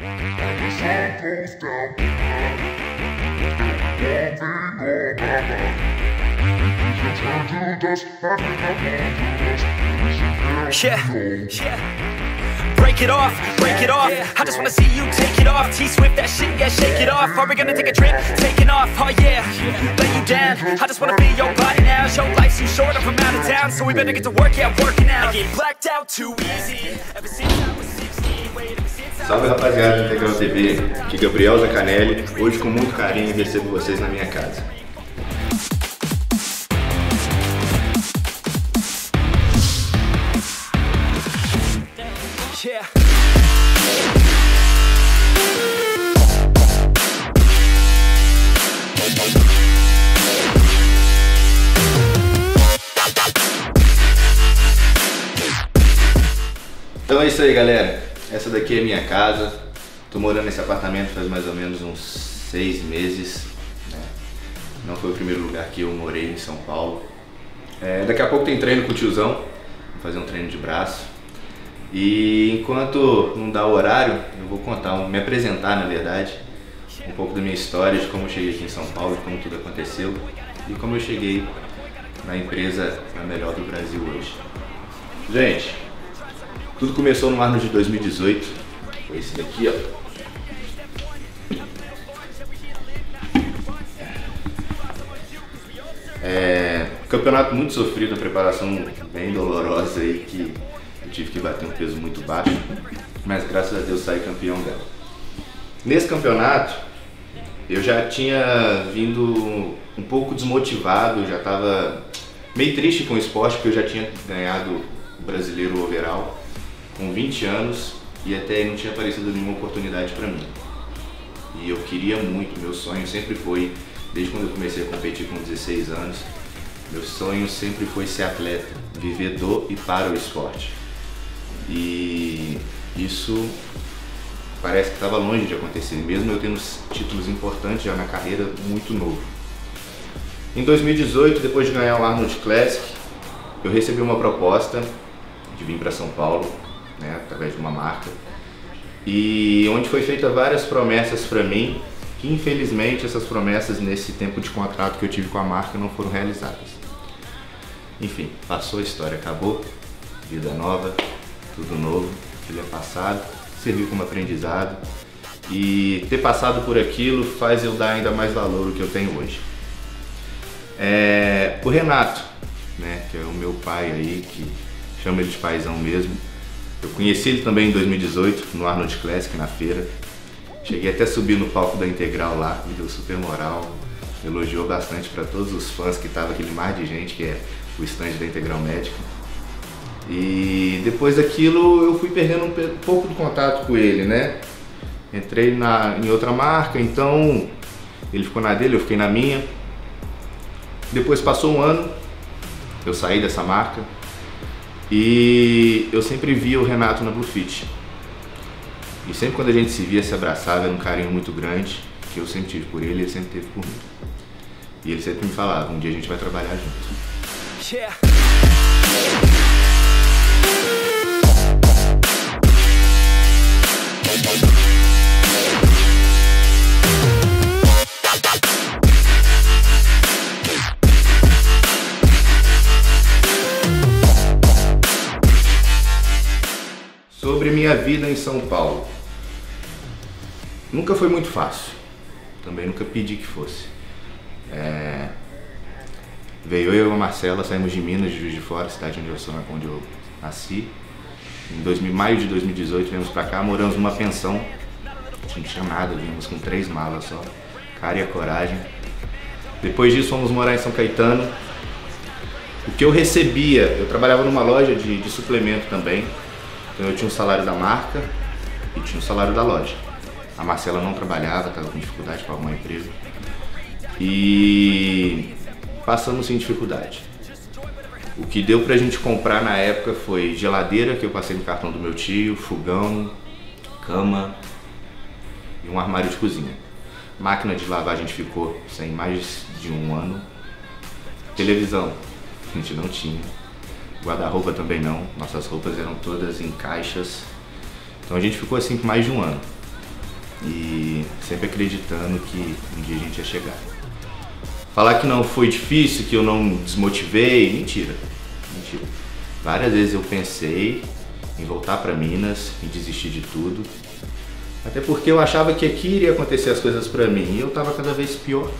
Yeah, yeah. Break it off, break it off. I just wanna see you take it off. T Swift, that shit, yeah, shake it off. Are we gonna take a trip? Taking off, oh yeah. Lay you down. I just wanna feel your body now. Your life's too short, I'm from out of town. So we better get to work, yeah, working out. I get blacked out too easy. Ever since Salve rapaziada do Integral TV, aqui Gabriel Zacanelli. Hoje com muito carinho recebo vocês na minha casa. Então é isso aí galera, essa daqui é minha casa. Tô morando nesse apartamento faz mais ou menos uns seis meses. né? Não foi o primeiro lugar que eu morei em São Paulo. É, daqui a pouco tem treino com o tiozão, vou fazer um treino de braço. E enquanto não dá o horário, eu vou contar, me apresentar na verdade, um pouco da minha história, de como eu cheguei aqui em São Paulo, de como tudo aconteceu e como eu cheguei na empresa a melhor do Brasil hoje. Gente, tudo começou no ano de 2018. Foi esse daqui, ó. É, campeonato muito sofrido, a preparação bem dolorosa aí que eu tive que bater um peso muito baixo, mas graças a Deus saí campeão dela. Nesse campeonato eu já tinha vindo um pouco desmotivado, já estava meio triste com o esporte porque eu já tinha ganhado o brasileiro overall com 20 anos e até aí não tinha aparecido nenhuma oportunidade para mim. E eu queria muito, meu sonho sempre foi, desde quando eu comecei a competir com 16 anos, meu sonho sempre foi ser atleta, viver do e para o esporte. E isso parece que estava longe de acontecer, mesmo eu tendo títulos importantes já na carreira, muito novo. Em 2018, depois de ganhar o Arnold Classic, eu recebi uma proposta de vir para São Paulo, né, através de uma marca, e onde foi feita várias promessas para mim, que infelizmente essas promessas nesse tempo de contrato que eu tive com a marca não foram realizadas. Enfim, passou a história, acabou, vida nova, tudo novo, aquilo é passado, serviu como aprendizado e ter passado por aquilo faz eu dar ainda mais valor ao que eu tenho hoje. É, o Renato, né, que é o meu pai aí, que chama ele de paizão mesmo. Eu conheci ele também em 2018 no Arnold Classic na feira. Cheguei até a subir no palco da Integral lá, me deu super moral, elogiou bastante para todos os fãs que tava aquele mar de gente que é o stand da Integral Médica. E depois daquilo eu fui perdendo um pouco de contato com ele, né? Entrei na, em outra marca, então ele ficou na dele, eu fiquei na minha. Depois passou um ano, eu saí dessa marca e eu sempre via o Renato na Bluefit. E sempre quando a gente se via, se abraçava, era um carinho muito grande que eu sempre tive por ele e ele sempre teve por mim. E ele sempre me falava, um dia a gente vai trabalhar junto. Yeah. Sobre minha vida em São Paulo. Nunca foi muito fácil. Também nunca pedi que fosse. É, Veio eu e a Marcela, saímos de Minas, de Juiz de Fora, cidade onde eu sou, onde eu nasci. Em 2000, maio de 2018 viemos pra cá, moramos numa pensão. Não tinha nada, viemos com três malas só. Cara e a coragem. Depois disso fomos morar em São Caetano. O que eu recebia, eu trabalhava numa loja de, de suplemento também. Então eu tinha o salário da marca e tinha o salário da loja. A Marcela não trabalhava, estava com dificuldade para arrumar emprego. E passamos sem dificuldade. O que deu pra gente comprar na época foi geladeira, que eu passei no cartão do meu tio, fogão, cama e um armário de cozinha. Máquina de lavar a gente ficou sem mais de um ano. Televisão, a gente não tinha. Guarda-roupa também não. Nossas roupas eram todas em caixas. Então a gente ficou assim por mais de um ano. e sempre acreditando que um dia a gente ia chegar. Falar que não foi difícil, que eu não desmotivei, mentira. Mentira. Várias vezes eu pensei em voltar para Minas e desistir de tudo. Até porque eu achava que aqui iria acontecer as coisas para mim e eu tava cada vez pior.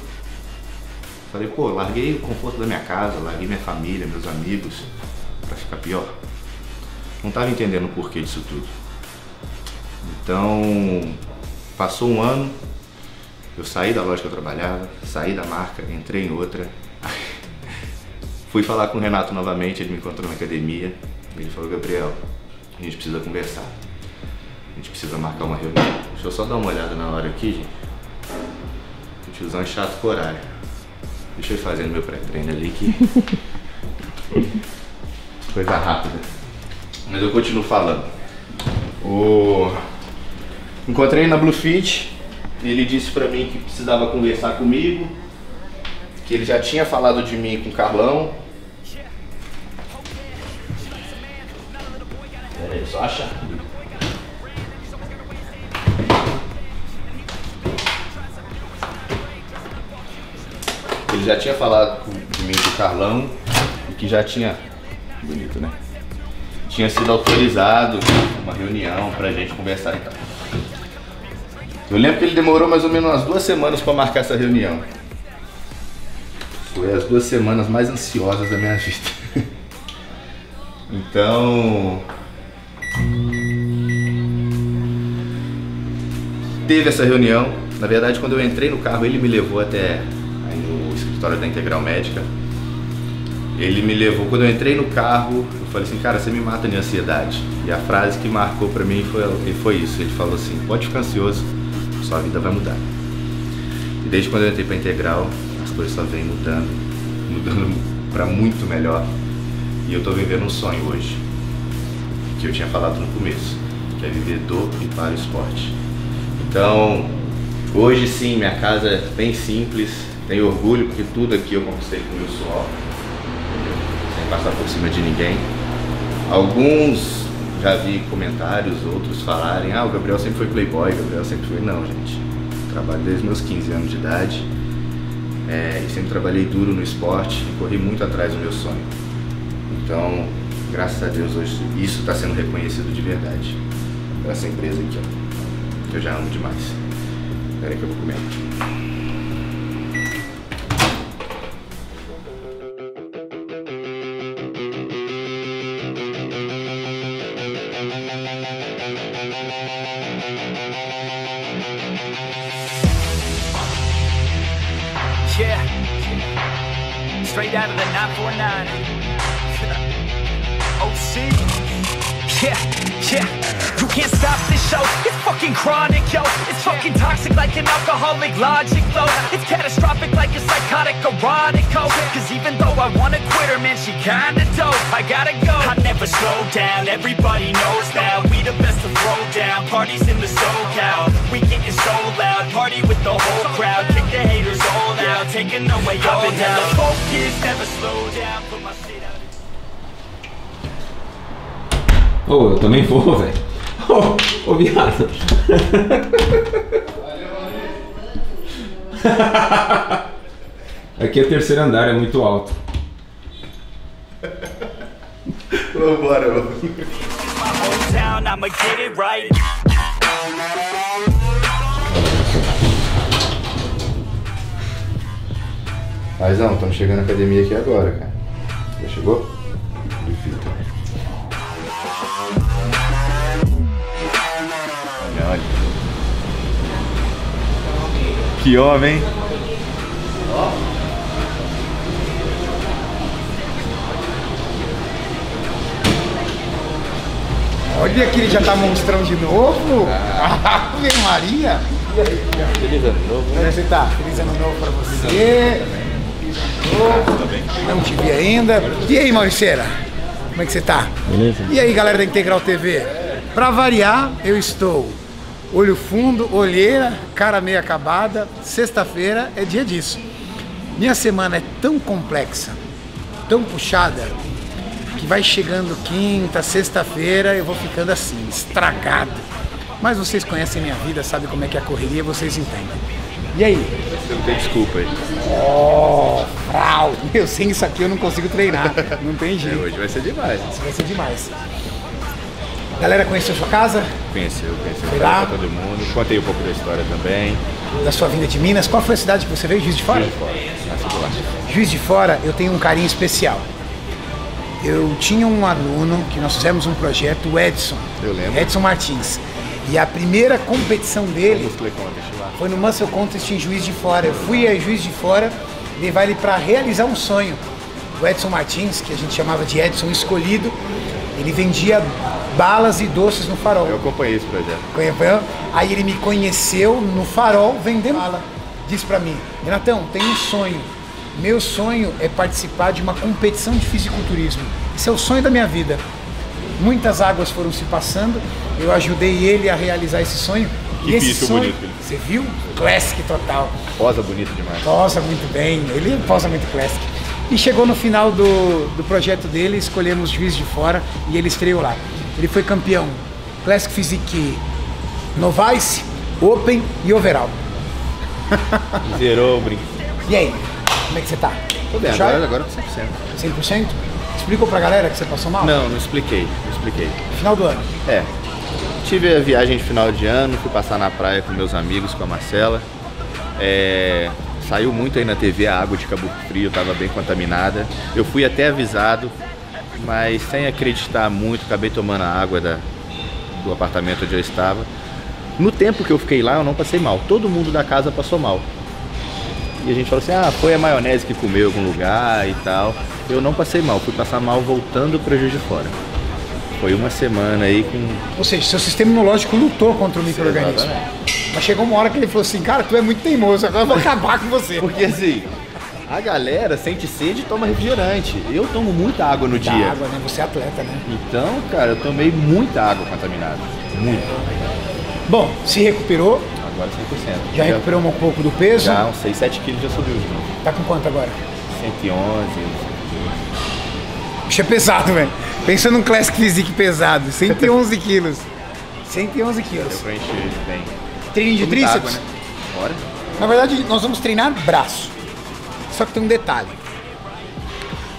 Falei, pô, larguei o conforto da minha casa, larguei minha família, meus amigos, para ficar pior. Não tava entendendo o porquê disso tudo. Então, passou um ano, eu saí da loja que eu trabalhava, saí da marca, entrei em outra. Fui falar com o Renato novamente, ele me encontrou na academia. Ele falou, Gabriel, a gente precisa conversar. A gente precisa marcar uma reunião. Deixa eu só dar uma olhada na hora aqui, gente. O tiozão é chato com horário. Deixa eu ir fazendo meu pré-treino ali que. Coisa rápida. Mas eu continuo falando. O... Encontrei na Bluefit, ele disse pra mim que precisava conversar comigo, que ele já tinha falado de mim com o Carlão. Pera aí, só achar. Ele já tinha falado de mim com o Carlão e que já tinha. Bonito, né? Tinha sido autorizado uma reunião pra gente conversar e tal. Eu lembro que ele demorou mais ou menos umas duas semanas pra marcar essa reunião. Foi as duas semanas mais ansiosas da minha vida. Então. Teve essa reunião. Na verdade, quando eu entrei no carro, ele me levou até aí no escritório da Integral Médica. Ele me levou, quando eu entrei no carro, eu falei assim, cara, você me mata de ansiedade. E a frase que marcou pra mim foi, foi isso. Ele falou assim, pode ficar ansioso, sua vida vai mudar. E desde quando eu entrei pra Integral, as coisas só vêm mudando, mudando pra muito melhor. E eu tô vivendo um sonho hoje, que eu tinha falado no começo, que é viver do e para o esporte. Então, hoje sim, minha casa é bem simples, tenho orgulho porque tudo aqui eu conquistei com o meu suor, passar por cima de ninguém. Alguns já vi comentários, outros falarem, ah, o Gabriel sempre foi playboy, o Gabriel sempre foi. Não, gente. Trabalho desde meus 15 anos de idade. É, e sempre trabalhei duro no esporte e corri muito atrás do meu sonho. Então, graças a Deus, hoje isso está sendo reconhecido de verdade. Essa empresa aqui, ó. Que eu já amo demais. Espera aí que eu vou comer. Out of the 949. OC. Yeah, yeah. You can't stop this show. It's fucking chronic, yo. It's fucking toxic like an alcoholic logic, flow. It's catastrophic like a psychotic erotic, oh. Cause even though I wanna quit her, man, she kinda dope. I gotta go. I never slow down. Everybody knows now. We the best to throw down. Parties in the SoCal. We getting so loud. Party with the whole crowd. Kick the haters all out. Taking away all I've been hella focused. Never slow down. Put my shit Ô, eu também vou, velho. Ô, ô, viado. Aqui é terceiro andar, é muito alto. Vambora, mano. Paizão, estamos chegando na academia aqui agora, cara. Já chegou? Difícil. Olha. Que homem! Olha que ele já tá monstrão de novo. Ave Maria. Feliz ano novo. É que você tá? Feliz ano novo pra você. Feliz ano novo. Não te vi ainda. E aí, Mauriceira? Como é que você tá? Beleza? E aí, galera da Integral TV? Pra variar, eu estou olho fundo, olheira, cara meio acabada. Sexta-feira é dia disso. Minha semana é tão complexa, tão puxada, que vai chegando quinta, sexta-feira, eu vou ficando assim, estragado. Mas vocês conhecem minha vida, sabem como é que é a correria, vocês entendem. E aí? Você não tem desculpa aí. Oh, frau! Meu, sem isso aqui eu não consigo treinar. Não tem jeito. Hoje vai ser demais. Isso vai ser demais. Galera, conheceu sua casa? Conheceu, conheceu. Foi Falei lá? pra todo mundo. Contei um pouco da história também. Da sua vinda de Minas. Qual foi a cidade que você veio? Juiz de Fora? Juiz de Fora. Lá. Juiz de Fora, eu tenho um carinho especial. Eu tinha um aluno que nós fizemos um projeto, o Edson. Eu lembro. Edson Martins. E a primeira competição dele foi no Muscle Contest em Juiz de Fora. Eu fui a Juiz de Fora levar ele para realizar um sonho. O Edson Martins, que a gente chamava de Edson Escolhido, ele vendia balas e doces no farol. Eu acompanhei esse projeto. Acompanhou? Aí ele me conheceu no farol vendendo bala. Disse pra mim, Renatão, tem um sonho. Meu sonho é participar de uma competição de fisiculturismo. Esse é o sonho da minha vida. Muitas águas foram se passando, eu ajudei ele a realizar esse sonho. Que e esse sonho, bonito você viu? Classic total. Posa bonito demais. Posa muito bem, ele posa muito classic. E chegou no final do, do projeto dele, escolhemos juiz de fora e ele estreou lá. Ele foi campeão Classic Physique Novice, Open e Overall. Zerou o brinco. E aí, como é que você tá? Tô bem, agora, agora tô 100%. 100%? Explicou pra galera que você passou mal? Não, não expliquei, não expliquei. Final do ano. É, tive a viagem de final de ano, fui passar na praia com meus amigos, com a Marcela. É, saiu muito aí na TV a água de Cabo Frio, estava bem contaminada. Eu fui até avisado, mas sem acreditar muito, acabei tomando a água da, do apartamento onde eu estava. No tempo que eu fiquei lá, eu não passei mal. Todo mundo da casa passou mal. E a gente falou assim, ah, foi a maionese que comeu em algum lugar e tal. Eu não passei mal, fui passar mal voltando para Juiz de Fora. Foi uma semana aí com Ou seja, seu sistema imunológico lutou contra o microorganismo. Mas chegou uma hora que ele falou assim, cara, tu é muito teimoso, agora eu vou acabar com você. Porque assim, a galera sente sede e toma refrigerante. Eu tomo muita água no Da dia. água, né? Você é atleta, né? Então, cara, eu tomei muita água contaminada. Muito. Bom, se recuperou, Agora 100%. já recuperou um pouco do peso. Já uns 6, 7 quilos já subiu de novo. Tá com quanto agora? 111. Bicho é pesado, velho. Pensa num Classic Physique pesado, 111 quilos. 111 Deu quilos. pra encher bem. Treininho de tríceps? né? Bora. Na verdade, nós vamos treinar braço. Só que tem um detalhe.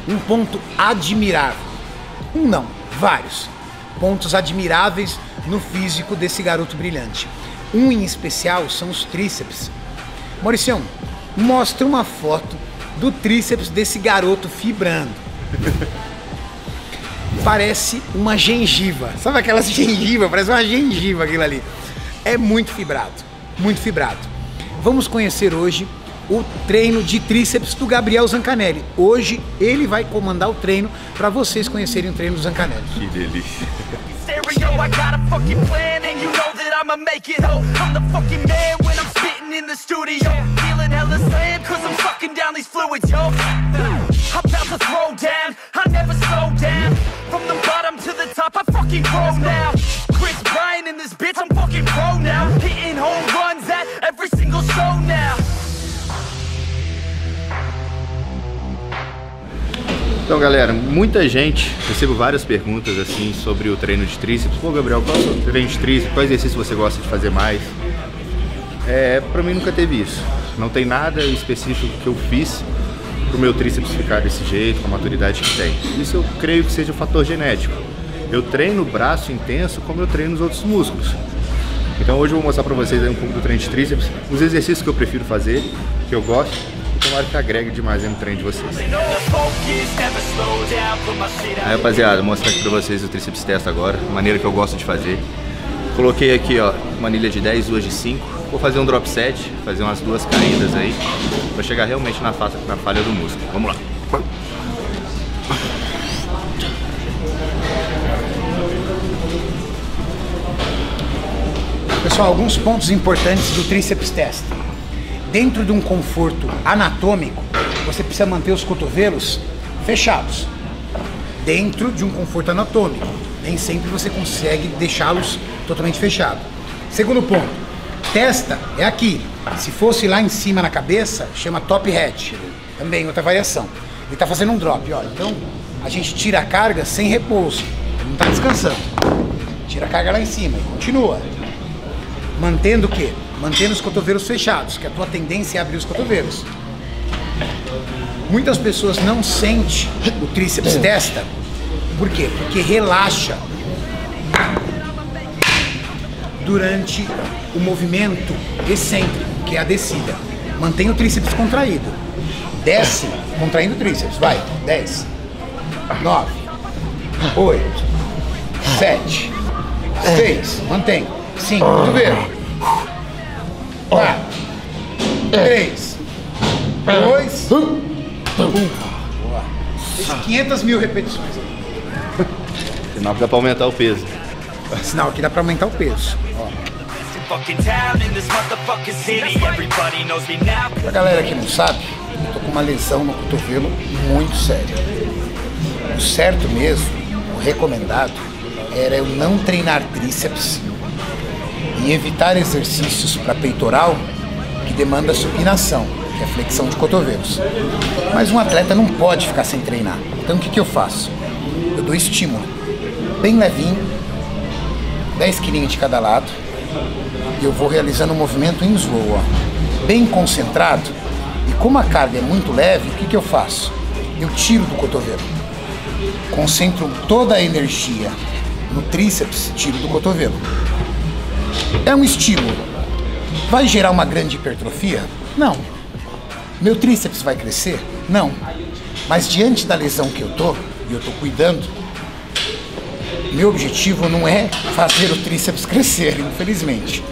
Um ponto admirável. Um não, vários. Pontos admiráveis no físico desse garoto brilhante. Um em especial são os tríceps. Mauricião, mostra uma foto do tríceps desse garoto fibrando. Parece uma gengiva. Sabe aquelas gengivas? Parece uma gengiva aquilo ali. É muito fibrado. Muito fibrado. Vamos conhecer hoje o treino de tríceps do Gabriel Zancanelli. Hoje ele vai comandar o treino para vocês conhecerem o treino do Zancanelli. Que delícia. Chris Bryan in this bitch, I'm fucking pro now. Hitting home runs at every single show now. Então, galera, muita gente, recebo várias perguntas assim sobre o treino de tríceps. Pô, Gabriel, qual é o treino de tríceps? Qual exercício você gosta de fazer mais? É, pra mim nunca teve isso. Não tem nada específico que eu fiz pro meu tríceps ficar desse jeito, com a maturidade que tem. Isso eu creio que seja um fator genético. Eu treino o braço intenso como eu treino os outros músculos. Então hoje eu vou mostrar pra vocês um pouco do treino de tríceps, os exercícios que eu prefiro fazer, que eu gosto, tomara que agregue demais aí no treino de vocês. Aí rapaziada, vou mostrar aqui pra vocês o tríceps test agora, maneira que eu gosto de fazer. Coloquei aqui ó, uma anilha de 10, duas de 5. Vou fazer um drop set, fazer umas duas caídas aí, pra chegar realmente na, fa- na falha do músculo. Vamos lá. Pessoal, alguns pontos importantes do tríceps test. Dentro de um conforto anatômico, você precisa manter os cotovelos fechados. Dentro de um conforto anatômico, nem sempre você consegue deixá-los totalmente fechados. Segundo ponto, testa é aqui. Se fosse lá em cima na cabeça, chama top head. Também outra variação. Ele está fazendo um drop, olha. Então, a gente tira a carga sem repouso. Ele não está descansando. Tira a carga lá em cima e continua. Mantendo o quê? Mantendo os cotovelos fechados, que a tua tendência é abrir os cotovelos. Muitas pessoas não sentem o tríceps testa. Por quê? Porque relaxa durante o movimento excêntrico, que é a descida. Mantém o tríceps contraído. Desce, contraindo o tríceps. Vai. 10, 9, 8, 7, 6, mantém. 5, cotovelo. 4, 3, 2, 1. Boa. 500 mil repetições. Sinal que dá pra aumentar o peso. Sinal que dá pra aumentar o peso. Now. Pra galera que não sabe, eu tô com uma lesão no cotovelo muito séria. O certo mesmo, o recomendado, era eu não treinar tríceps e evitar exercícios para peitoral que demanda supinação, que é flexão de cotovelos. Mas um atleta não pode ficar sem treinar. Então o que, que eu faço? Eu dou estímulo, bem levinho, 10 quilinhos de cada lado, e eu vou realizando o movimento em slow, ó, bem concentrado. E como a carga é muito leve, o que, que eu faço? Eu tiro do cotovelo, concentro toda a energia no tríceps, tiro do cotovelo. É um estímulo. Vai gerar uma grande hipertrofia? Não. Meu tríceps vai crescer? Não. Mas diante da lesão que eu tô, e eu tô cuidando, meu objetivo não é fazer o tríceps crescer, infelizmente.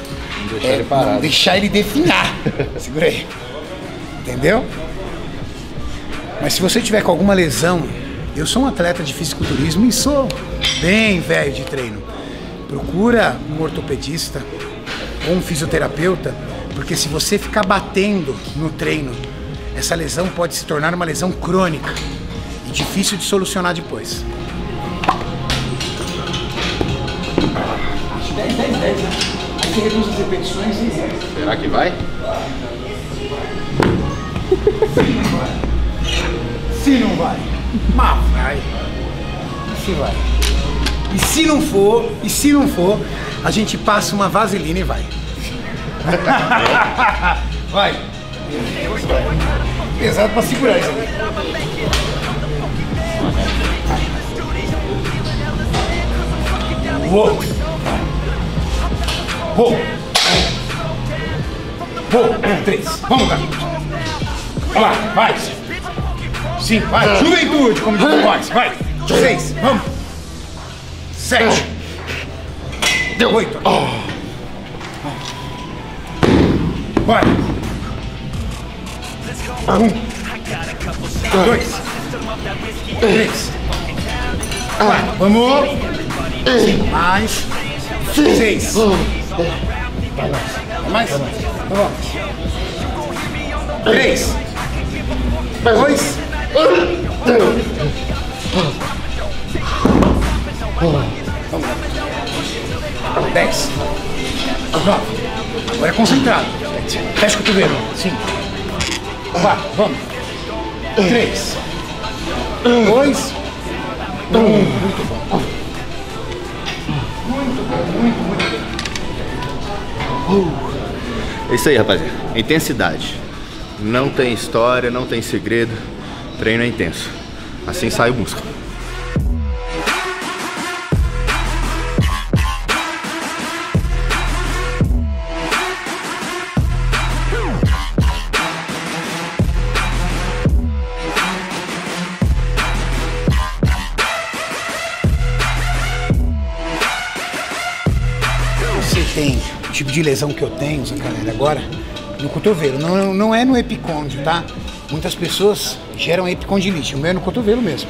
Deixar É ele parado. não deixar ele definhar. Segura aí. Entendeu? Mas se você tiver com alguma lesão, eu sou um atleta de fisiculturismo e sou bem velho de treino. Procura um ortopedista ou um fisioterapeuta, porque se você ficar batendo no treino, essa lesão pode se tornar uma lesão crônica e difícil de solucionar depois. 10, 10, 10, né? Aí você reduz as repetições e Será que vai? Se não vai, mas vai. Se vai. E se não for, e se não for, a gente passa uma vaselina e vai. vai. Pesado pra segurar isso aqui. Uou. Uou. Uou. Um, três. Vamos, garoto. Vamos lá, vai. Cinco, vai. Juventude, como diz o vai. Seis, vamos. Sete. Deu oito. Vai. Um. Dois. Três. Quatro. Vamos. Cinco. Mais. Seis. Vai mais. Vamos. Três. Dois. Dez. Nove. Agora é concentrado. Fecha o cotovelo. Cinco. Quatro. Vamos. Três. Dois. Um. Muito bom. É isso aí, rapaziada. Intensidade. Não tem história, não tem segredo. Treino é intenso. Assim sai o músculo. De lesão que eu tenho, Zacanelli, agora, no cotovelo. Não, não é no epicôndio, tá? Muitas pessoas geram epicondilite. O meu é no cotovelo mesmo.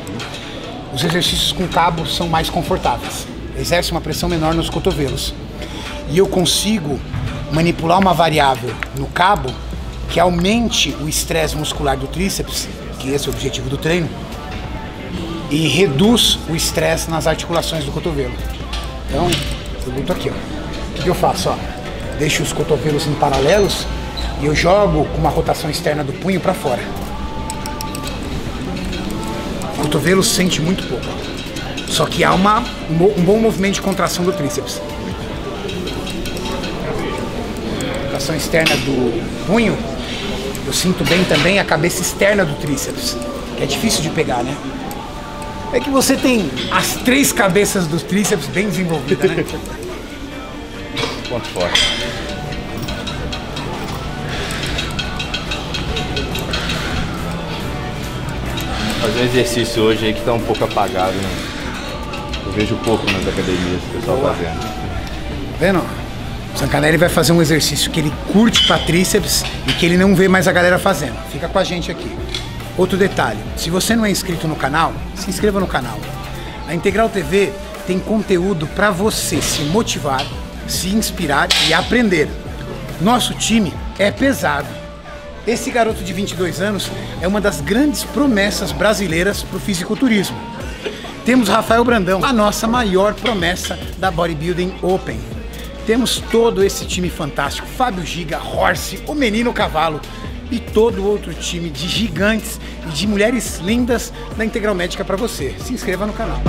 Os exercícios com cabo são mais confortáveis. Exerce uma pressão menor nos cotovelos. E eu consigo manipular uma variável no cabo que aumente o estresse muscular do tríceps, que esse é o objetivo do treino, e reduz o estresse nas articulações do cotovelo. Então, eu boto aqui, ó. O que eu faço, ó? Deixo os cotovelos em paralelos e eu jogo com uma rotação externa do punho para fora. O cotovelo sente muito pouco. Só que há uma, um bo- bom movimento de contração do tríceps. articulação externa do punho, eu sinto bem também a cabeça externa do tríceps, que é difícil de pegar, né? É que você tem as três cabeças dos tríceps bem desenvolvidas, né? Ponto forte. Fazer um exercício hoje aí que tá um pouco apagado, né? Eu vejo pouco nas academias o pessoal fazendo. Tá vendo? O Zancanelli vai fazer um exercício que ele curte para tríceps e que ele não vê mais a galera fazendo. Fica com a gente aqui. Outro detalhe, se você não é inscrito no canal, se inscreva no canal. A Integral TV tem conteúdo para você se motivar, se inspirar e aprender. Nosso time é pesado. Esse garoto de 22 anos é uma das grandes promessas brasileiras para o fisiculturismo. Temos Rafael Brandão, a nossa maior promessa da Bodybuilding Open. Temos todo esse time fantástico, Fábio Giga, Horse, o Menino Cavalo e todo outro time de gigantes e de mulheres lindas da Integral Médica para você. Se inscreva no canal.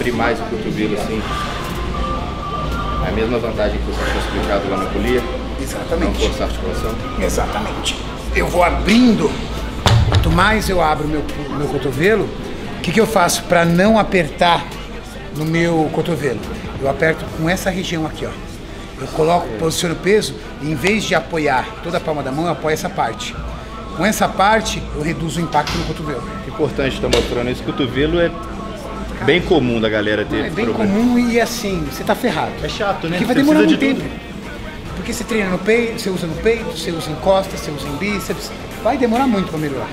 Abrir mais o cotovelo assim, é a mesma vantagem que você tinha explicado lá na polia, não Exatamente. forçar a articulação. Exatamente. Eu vou abrindo. Quanto mais eu abro meu, meu cotovelo, o que, que eu faço para não apertar no meu cotovelo? Eu aperto com essa região aqui, ó. Eu coloco, posiciono o peso e em vez de apoiar toda a palma da mão, eu apoio essa parte. Com essa parte, eu reduzo o impacto no cotovelo. Importante estar mostrando esse cotovelo é bem comum da galera ter É bem problema. comum e assim, você tá ferrado. É chato, né? Porque vai demorar muito de tempo. Porque você treina no peito, você usa no peito, você usa em costas, você usa em bíceps. Vai demorar muito para melhorar.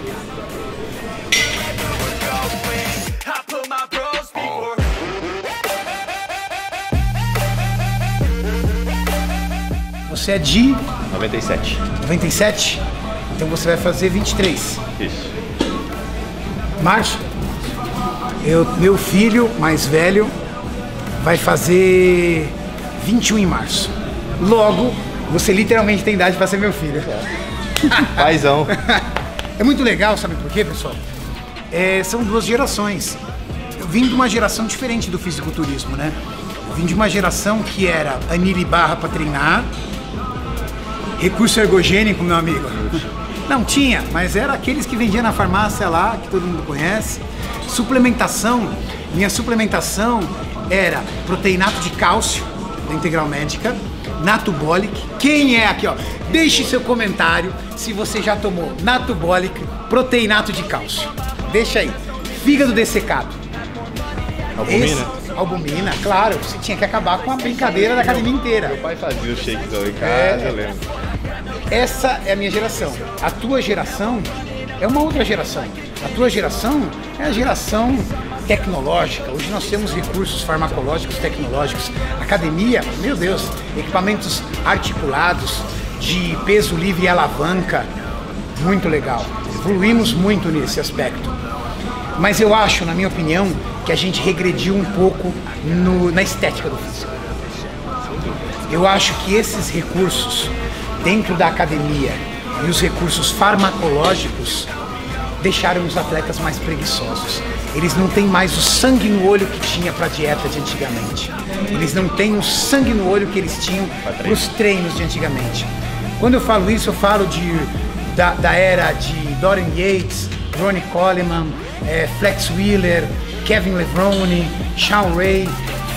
Você é de 97. 97, então você vai fazer 23. Isso. Março, eu, meu filho mais velho vai fazer 21 em março. Logo, você literalmente tem idade para ser meu filho. Paizão. É muito legal, sabe por quê, pessoal? É, são duas gerações. Eu vim de uma geração diferente do fisiculturismo, né? Eu vim de uma geração que era anilha e barra para treinar, recurso ergogênico, meu amigo. Não tinha, mas era aqueles que vendiam na farmácia lá, que todo mundo conhece. Suplementação, minha suplementação era proteinato de cálcio, da Integral Médica, Natubolic. Quem é aqui, ó? Deixe seu comentário se você já tomou Natubolic, proteinato de cálcio. Deixa aí. Fígado dessecado. Albumina? Esse- albumina, claro. Você tinha que acabar com a brincadeira da academia inteira. Meu pai fazia o shakezão em casa, É. eu lembro. Essa é a minha geração. A tua geração é uma outra geração. A tua geração é a geração tecnológica. Hoje nós temos recursos farmacológicos tecnológicos. Academia, meu Deus, equipamentos articulados de peso livre e alavanca. Muito legal. Evoluímos muito nesse aspecto. Mas eu acho, na minha opinião, que a gente regrediu um pouco no- na estética do físico. Eu acho que esses recursos dentro da academia e os recursos farmacológicos deixaram os atletas mais preguiçosos. Eles não têm mais o sangue no olho que tinha para a dieta de antigamente. Eles não têm o sangue no olho que eles tinham para os treinos de antigamente. Quando eu falo isso, eu falo de, da, da era de Dorian Yates, Ronnie Coleman, eh, Flex Wheeler, Kevin Levrone, Sean Ray,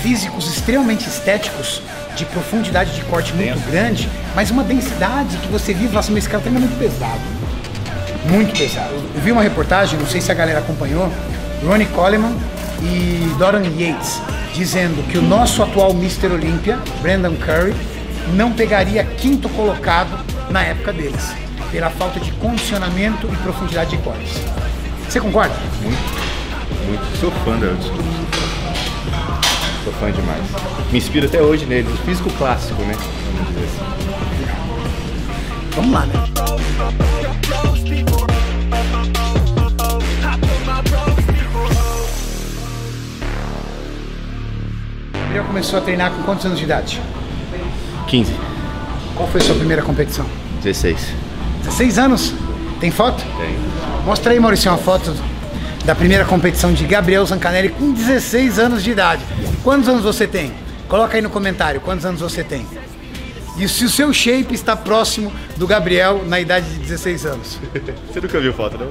físicos extremamente estéticos, de profundidade de corte muito grande, mas uma densidade que você vive, nossa, mas esse cara treina muito pesado. Muito pesado. Eu vi uma reportagem, não sei se a galera acompanhou, Ronnie Coleman e Doran Yates, dizendo que o nosso atual Mr. Olympia, Brandon Curry, não pegaria quinto colocado na época deles, pela falta de condicionamento e profundidade de cortes. Você concorda? Muito. Sou fã da school. Sou fã demais. Me inspiro até hoje nele, o físico clássico, né? Vamos dizer assim. Vamos lá, né? Gabriel começou a treinar com quantos anos de idade? 15, Qual foi a sua primeira competição? 16. 16 anos? Tem foto? Tem. Mostra aí, Maurício, uma foto da primeira competição de Gabriel Zancanelli com 16 anos de idade. Quantos anos você tem? Coloca aí no comentário quantos anos você tem. E se o seu shape está próximo do Gabriel na idade de 16 anos. Você nunca viu foto, não?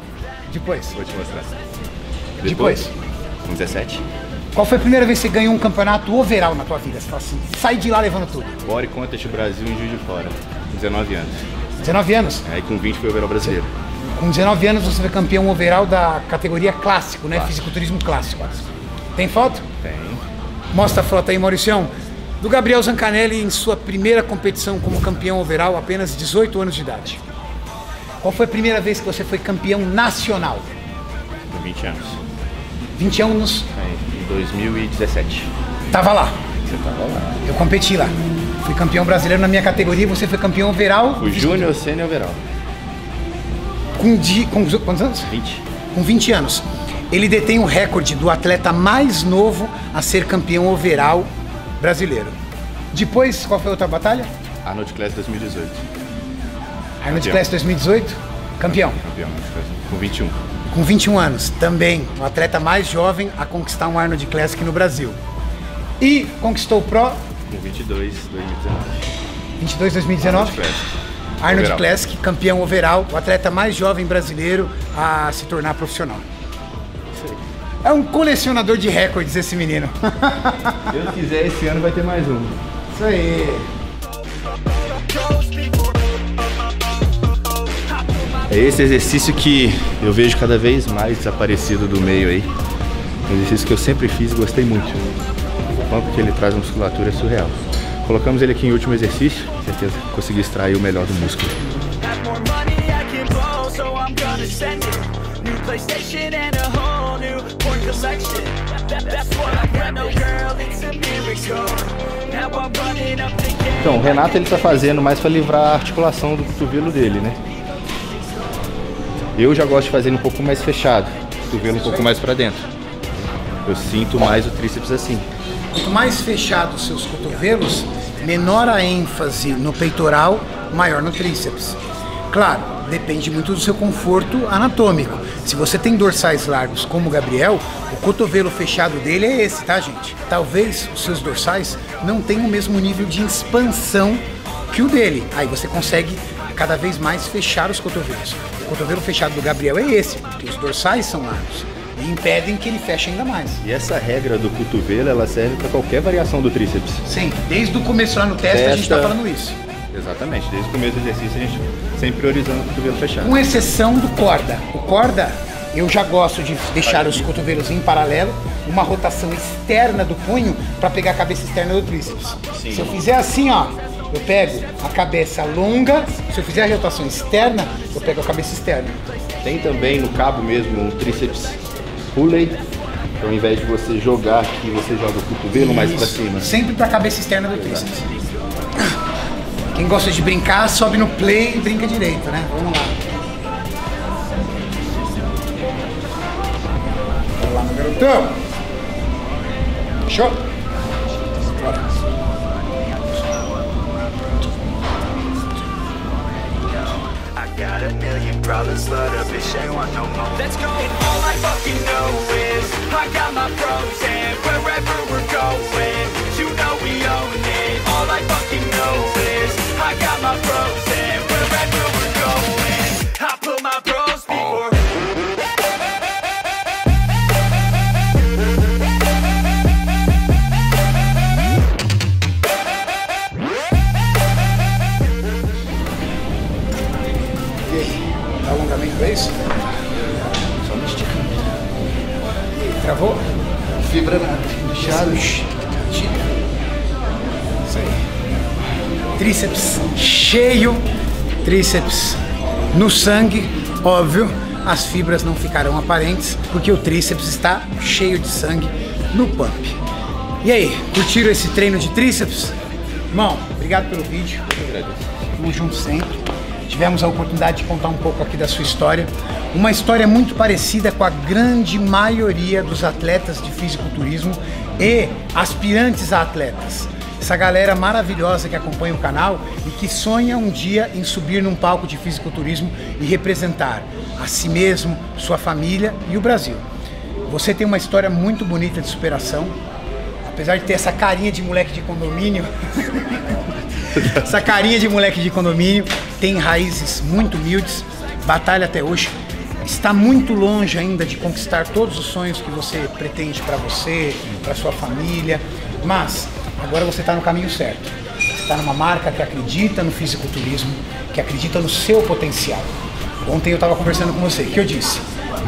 Depois. Vou te mostrar. Depois. Com 17. Qual foi a primeira vez que você ganhou um campeonato overall na tua vida? Você fala assim, sai de lá levando tudo. Body Contest Brasil em Juiz de Fora. Com 19 anos. 19 anos. Aí com 20 foi overall brasileiro. Com 19 anos você foi campeão overall da categoria clássico, né? Fisiculturismo clássico. Tem foto? Tem. Mostra a foto aí, Mauricião. Do Gabriel Zancanelli em sua primeira competição como campeão overall, apenas 18 anos de idade. Qual foi a primeira vez que você foi campeão nacional? Com 20 anos. 20 anos, Aí, em 2017. tava lá. Você tava lá. Eu competi lá. Fui campeão brasileiro na minha categoria, você foi campeão overall. O Júnior Sênior Overall. Com, di... com quantos anos? 20. Com 20 anos. Ele detém o recorde do atleta mais novo a ser campeão overall brasileiro. Depois, qual foi a outra batalha? Arnold Class 2018. Arnold Campeão. Class 2018, campeão. Campeão. Com 21. Com 21 anos, também o atleta mais jovem a conquistar um Arnold Classic no Brasil. E conquistou o Pro Com 22, 2019. 22 2019. Arnold Class. Arnold Overall. Classic, campeão overall, o atleta mais jovem brasileiro a se tornar profissional. É um colecionador de recordes esse menino. Se Deus quiser, esse ano vai ter mais um. Isso aí. É esse exercício que eu vejo cada vez mais desaparecido do meio aí. Um exercício que eu sempre fiz e gostei muito. O quanto que ele traz a musculatura é surreal. Colocamos ele aqui em último exercício, com certeza consegui extrair o melhor do músculo. Got that's what I got, no girl, it's a miracle. Então, o Renato ele tá fazendo mais para livrar a articulação do cotovelo dele, né? Eu já gosto de fazer um pouco mais fechado, cotovelo um pouco mais para dentro. Eu sinto mais o tríceps assim. Quanto mais fechados os seus cotovelos, menor a ênfase no peitoral, maior no tríceps. Claro, depende muito do seu conforto anatômico. Se você tem dorsais largos como o Gabriel, o cotovelo fechado dele é esse, tá, gente? Talvez os seus dorsais não tenham o mesmo nível de expansão que o dele. Aí você consegue cada vez mais fechar os cotovelos. O cotovelo fechado do Gabriel é esse, porque os dorsais são largos e impedem que ele feche ainda mais. E essa regra do cotovelo, ela serve para qualquer variação do tríceps. Sim, desde o começo lá no teste a gente tá Testa. falando isso. Exatamente, desde o começo do exercício a gente sempre priorizando o cotovelo fechado. Com exceção do corda. O corda, eu já gosto de deixar os cotovelos em paralelo, uma rotação externa do punho para pegar a cabeça externa do tríceps. Sim. Se eu fizer assim, ó, eu pego a cabeça longa, se eu fizer a rotação externa, eu pego a cabeça externa. Tem também no cabo mesmo um tríceps pulley, que ao invés de você jogar aqui, você joga o cotovelo mais para Isso. cima. Sempre para a cabeça externa do tríceps. Quem gosta de brincar, sobe no play e brinca direito, né? Vamos lá. Vamos lá, meu garotão. Show. Bora. Let's go. And all I fucking know is I got my pros, and wherever we're going, my pros, tríceps no sangue, óbvio, as fibras não ficarão aparentes porque o tríceps está cheio de sangue no pump. E aí, curtiram esse treino de tríceps? Irmão, obrigado pelo vídeo. Tamo junto sempre. Tivemos a oportunidade de contar um pouco aqui da sua história. Uma história muito parecida com a grande maioria dos atletas de fisiculturismo e aspirantes a atletas. Essa galera maravilhosa que acompanha o canal e que sonha um dia em subir num palco de fisiculturismo e representar a si mesmo, sua família e o Brasil. Você tem uma história muito bonita de superação, apesar de ter essa carinha de moleque de condomínio, essa carinha de moleque de condomínio, tem raízes muito humildes, batalha até hoje, está muito longe ainda de conquistar todos os sonhos que você pretende para você, para sua família, mas agora você está no caminho certo. Você está numa marca que acredita no fisiculturismo, que acredita no seu potencial. Ontem eu estava conversando com você, que eu disse,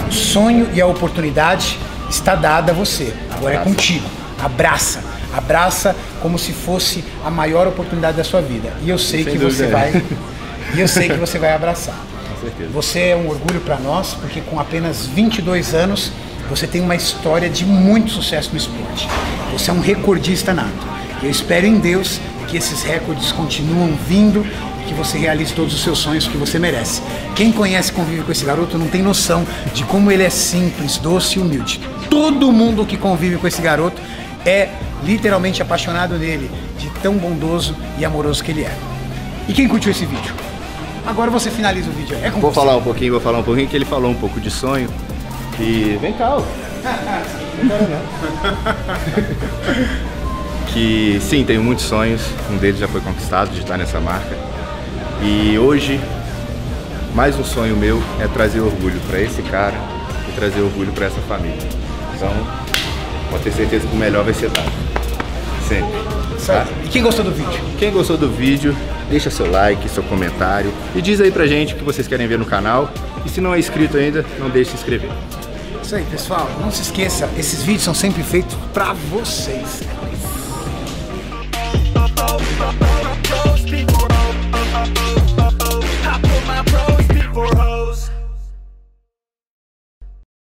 o sonho e a oportunidade está dada a você, agora é contigo abraça. Abraça como se fosse a maior oportunidade da sua vida. E eu sei Sem que você vai. E eu sei que você vai abraçar. Você é um orgulho para nós, porque com apenas 22 anos você tem uma história de muito sucesso no esporte. Você é um recordista nato. Eu espero em Deus que esses recordes continuam vindo e que você realize todos os seus sonhos que você merece. Quem conhece e convive com esse garoto não tem noção de como ele é simples, doce e humilde. Todo mundo que convive com esse garoto é literalmente apaixonado nele, de tão bondoso e amoroso que ele é. E quem curtiu esse vídeo? Agora você finaliza o vídeo. É com vou você. falar um pouquinho, vou falar um pouquinho que ele falou um pouco de sonho. E vem cá, ó. que sim, tenho muitos sonhos. Um deles já foi conquistado de estar nessa marca. E hoje, mais um sonho meu é trazer orgulho para esse cara e trazer orgulho para essa família. Então, pode ter certeza que o melhor vai ser dado. Sempre. Tá? E quem gostou do vídeo? Quem gostou do vídeo, deixa seu like, seu comentário e diz aí pra gente o que vocês querem ver no canal. E se não é inscrito ainda, não deixe de se inscrever. Isso aí, pessoal. Não se esqueça, esses vídeos são sempre feitos pra vocês. those people. I put my pros before hoes.